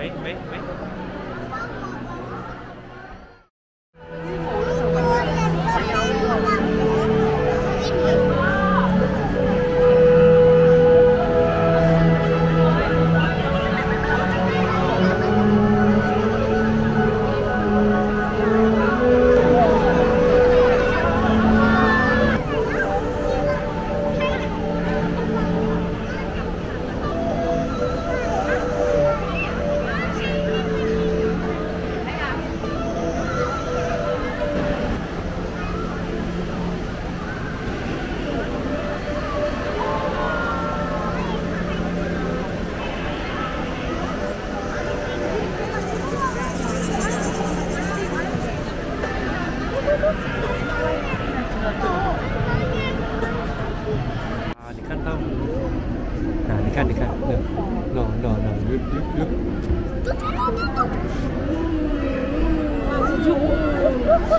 没没没。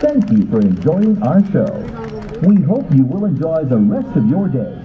Thank you for enjoying our show. We hope you will enjoy the rest of your day.